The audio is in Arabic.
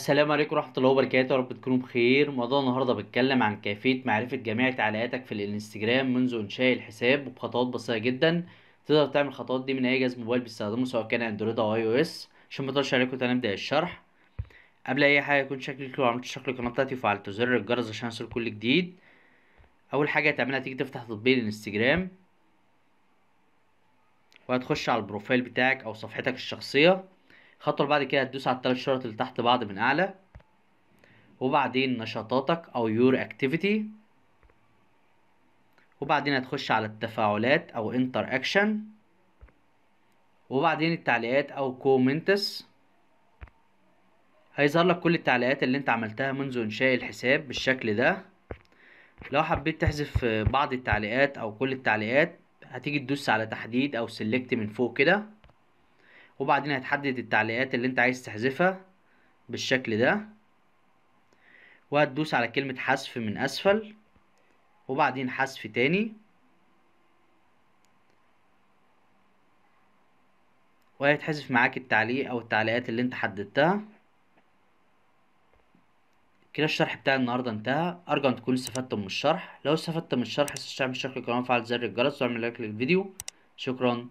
السلام عليكم ورحمة الله وبركاته. يا رب تكونوا بخير. موضوع النهاردة بيتكلم عن كيفية معرفة جميع تعليقاتك في الانستجرام منذ إنشاء الحساب وبخطوات بسيطة جدا. تقدر تعمل الخطوات دي من أي جهاز موبايل بتستخدمه سواء كان Android أو iOS. عشان مطولش عليكم تعالى نبدأ الشرح. قبل أي حاجة هكون شاكرلك لو عملت اشتراك للقناة بتاعتي وفعلت زر الجرس عشان يوصلك كل جديد. أول حاجة هتعملها تيجي تفتح تطبيق الانستجرام. وهتخش على البروفايل بتاعك أو صفحتك الشخصية. الخطوة اللي بعد كده هتدوس على التلات شرط اللي تحت بعض من أعلى. وبعدين نشاطاتك أو your activity وبعدين هتخش على التفاعلات أو interaction وبعدين التعليقات أو comments هيظهر لك كل التعليقات اللي انت عملتها منذ إنشاء الحساب بالشكل ده. لو حبيت تحذف بعض التعليقات أو كل التعليقات هتيجي تدوس على تحديد أو select من فوق كده. وبعدين هتحدد التعليقات اللي انت عايز تحذفها بالشكل ده. وهتدوس على كلمة حذف من أسفل وبعدين حذف تاني. وهيتحذف معاك التعليق أو التعليقات اللي انت حددتها. كده الشرح بتاع النهاردة انتهى. أرجو أن تكونوا استفدتم من الشرح. لو استفدت من الشرح تعمل اشتراك للقناة وفعل زر الجرس وأعمل like للفيديو. شكرا.